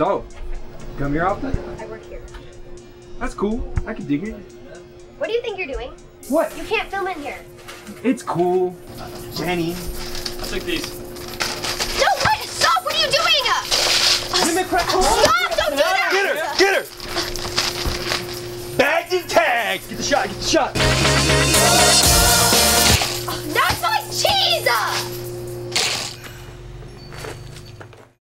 So, come here often? I work here. That's cool. I can dig it. What do you think you're doing? What? You can't film in here. It's cool. Jenny. I'll take these. No, what? Stop! What are you doing? Give crack. Stop! Don't do that! Get her! Get her! Bags and tags. Get the shot. Get the shot.